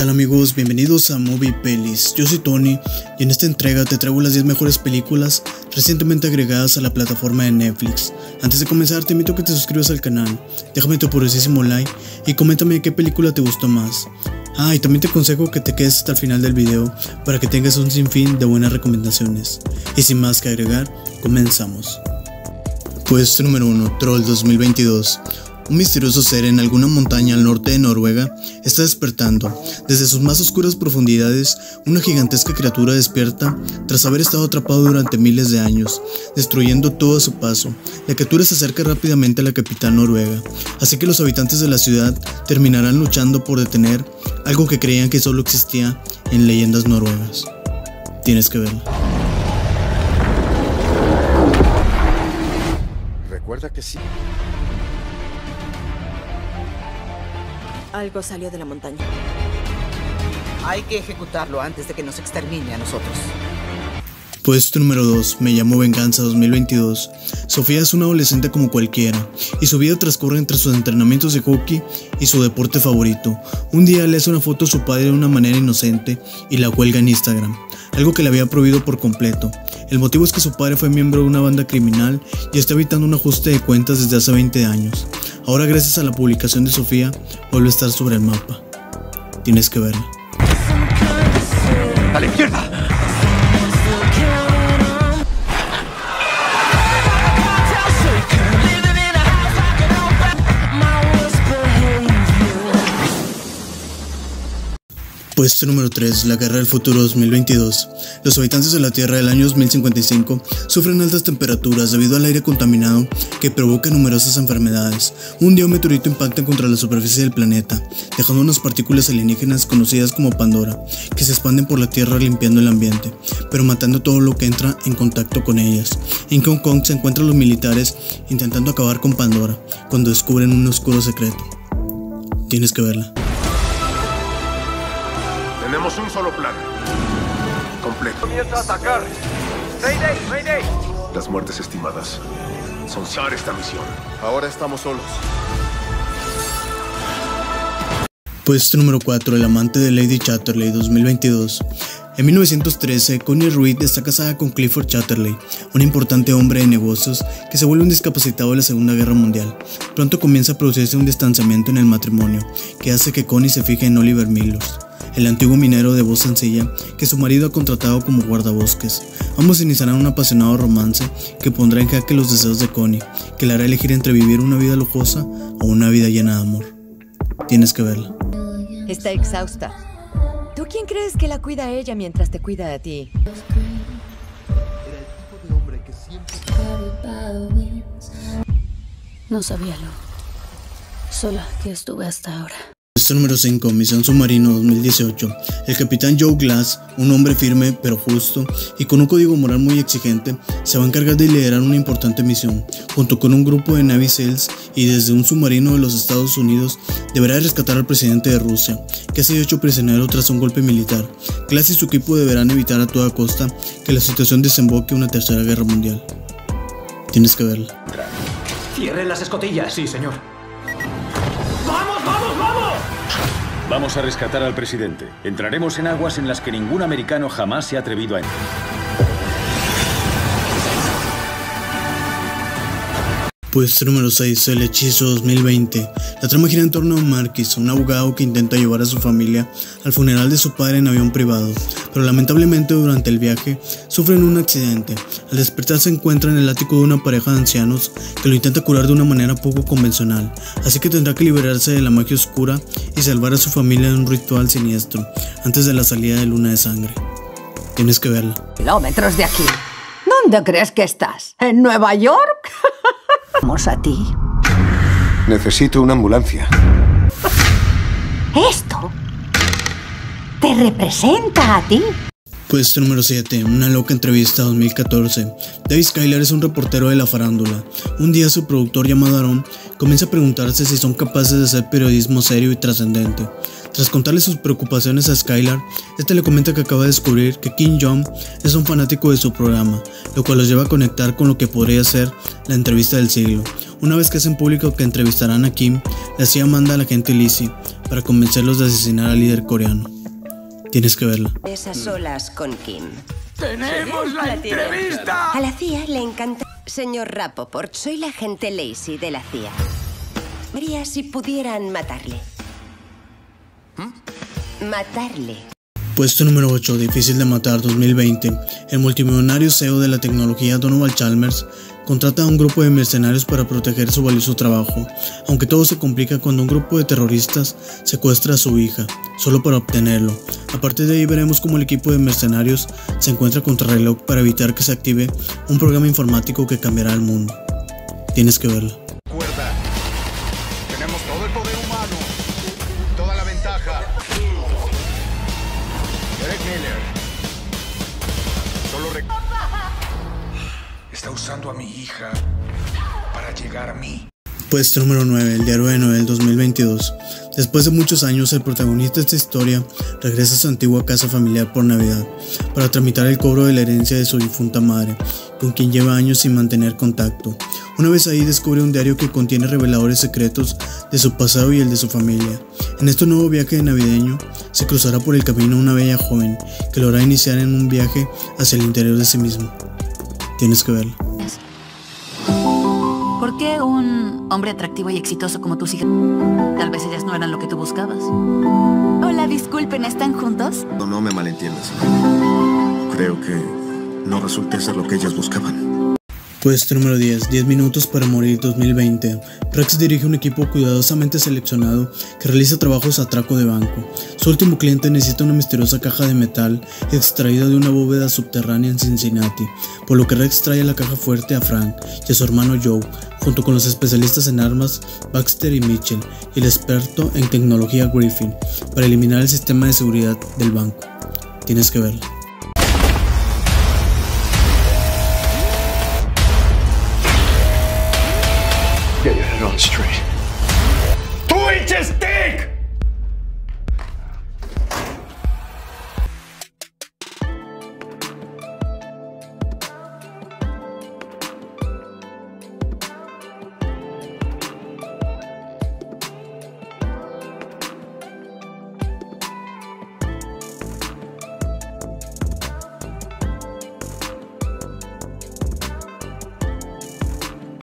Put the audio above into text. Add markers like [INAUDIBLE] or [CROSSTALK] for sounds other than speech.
tal amigos? Bienvenidos a Movie Pelis. Yo soy Tony y en esta entrega te traigo las 10 mejores películas recientemente agregadas a la plataforma de Netflix. Antes de comenzar te invito a que te suscribas al canal, déjame tu poderosísimo like y coméntame qué película te gustó más. Ah, y también te aconsejo que te quedes hasta el final del video para que tengas un sinfín de buenas recomendaciones. Y sin más que agregar, comenzamos. Puesto número 1, Troll 2022. Un misterioso ser en alguna montaña al norte de Noruega está despertando. Desde sus más oscuras profundidades, una gigantesca criatura despierta tras haber estado atrapado durante miles de años, destruyendo todo a su paso. La criatura se acerca rápidamente a la capital noruega, así que los habitantes de la ciudad terminarán luchando por detener algo que creían que solo existía en leyendas noruegas. Tienes que verla. Recuerda que sí. Algo salió de la montaña. Hay que ejecutarlo antes de que nos extermine a nosotros. Puesto número 2, Me llamo Venganza 2022. Sofía es una adolescente como cualquiera, y su vida transcurre entre sus entrenamientos de hockey y su deporte favorito. Un día le hace una foto a su padre de una manera inocente y la cuelga en Instagram, algo que le había prohibido por completo. El motivo es que su padre fue miembro de una banda criminal y está evitando un ajuste de cuentas desde hace 20 años. Ahora gracias a la publicación de Sofía, vuelve a estar sobre el mapa. Tienes que verla. ¡A la izquierda! Puesto número 3. La Guerra del Futuro 2022. Los habitantes de la Tierra del año 2055 sufren altas temperaturas debido al aire contaminado que provoca numerosas enfermedades. Un día un impacta contra la superficie del planeta, dejando unas partículas alienígenas conocidas como Pandora, que se expanden por la Tierra limpiando el ambiente, pero matando todo lo que entra en contacto con ellas. En Hong Kong se encuentran los militares intentando acabar con Pandora, cuando descubren un oscuro secreto. Tienes que verla. Tenemos un solo plan. Completo. Comienza a atacar. Mayday, Mayday. Las muertes estimadas son SAR esta misión. Ahora estamos solos. Puesto número 4. El amante de Lady Chatterley 2022. En 1913, Connie Reed está casada con Clifford Chatterley, un importante hombre de negocios que se vuelve un discapacitado de la Segunda Guerra Mundial. Pronto comienza a producirse un distanciamiento en el matrimonio, que hace que Connie se fije en Oliver Milos, el antiguo minero de voz sencilla que su marido ha contratado como guardabosques. Ambos iniciarán un apasionado romance que pondrá en jaque los deseos de Connie, que le hará elegir entre vivir una vida lujosa o una vida llena de amor. Tienes que verla. Está exhausta. ¿Tú quién crees que la cuida a ella mientras te cuida a ti? No sabía lo sola que estuve hasta ahora. Puesto número 5, Misión Submarino 2018. El capitán Joe Glass, un hombre firme pero justo y con un código moral muy exigente, se va a encargar de liderar una importante misión, junto con un grupo de Navy SEALs y desde un submarino de los Estados Unidos deberá rescatar al presidente de Rusia, que ha sido hecho prisionero tras un golpe militar. Glass y su equipo deberán evitar a toda costa que la situación desemboque en una tercera guerra mundial. Tienes que verla. Cierren las escotillas, sí, señor. Vamos a rescatar al presidente. Entraremos en aguas en las que ningún americano jamás se ha atrevido a entrar. Puesto número 6, El Hechizo 2020. La trama gira en torno a Marquis, un abogado que intenta llevar a su familia al funeral de su padre en avión privado, pero lamentablemente durante el viaje sufren un accidente. Al despertar se encuentra en el ático de una pareja de ancianos que lo intenta curar de una manera poco convencional, así que tendrá que liberarse de la magia oscura y salvar a su familia de un ritual siniestro antes de la salida de Luna de Sangre. Tienes que verla. Kilómetros de aquí. ¿Dónde crees que estás? ¿En Nueva York? [LAUGHS] Vamos a ti. Necesito una ambulancia. Esto te representa a ti. Puesto número 7. Una loca entrevista 2014. David Skyler es un reportero de la farándula. Un día su productor llamado Aaron comienza a preguntarse si son capaces de hacer periodismo serio y trascendente. Tras contarle sus preocupaciones a Skylar, este le comenta que acaba de descubrir que Kim Jong es un fanático de su programa, lo cual los lleva a conectar con lo que podría ser la entrevista del siglo. Una vez que hacen público que entrevistarán a Kim, la CIA manda a la gente Lizzie para convencerlos de asesinar al líder coreano. Tienes que verla. Esas solas con Kim. ¡Tenemos la, entrevista! A la CIA le encanta. Señor Rapoport, soy la agente Lacey de la CIA. Vería si pudieran matarle. ¿Mm? Matarle. Puesto número 8, difícil de matar 2020. El multimillonario CEO de la tecnología Donovan Chalmers contrata a un grupo de mercenarios para proteger su valioso trabajo, aunque todo se complica cuando un grupo de terroristas secuestra a su hija, solo para obtenerlo. A partir de ahí veremos cómo el equipo de mercenarios se encuentra contra reloj para evitar que se active un programa informático que cambiará el mundo. Tienes que verlo. Usando a mi hija para llegar a mí. Puesto número 9, el diario de Noel 2022. Después de muchos años, el protagonista de esta historia regresa a su antigua casa familiar por Navidad para tramitar el cobro de la herencia de su difunta madre, con quien lleva años sin mantener contacto. Una vez ahí descubre un diario que contiene reveladores secretos de su pasado y el de su familia. En este nuevo viaje navideño se cruzará por el camino una bella joven que lo hará iniciar en un viaje hacia el interior de sí mismo. Tienes que verlo. ¿Por qué un hombre atractivo y exitoso como tus hijas? Tal vez ellas no eran lo que tú buscabas. Hola, disculpen, ¿están juntos? No, no me malentiendas. Creo que no resulté ser lo que ellas buscaban. Puesto número 10, 10 minutos para morir 2020. Prax dirige un equipo cuidadosamente seleccionado que realiza trabajos a atraco de banco. Su último cliente necesita una misteriosa caja de metal extraída de una bóveda subterránea en Cincinnati, por lo que Rex trae la caja fuerte a Frank y a su hermano Joe, junto con los especialistas en armas Baxter y Mitchell y el experto en tecnología Griffin, para eliminar el sistema de seguridad del banco. Tienes que it on straight. Two inches thick!